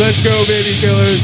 Let's go, baby killers.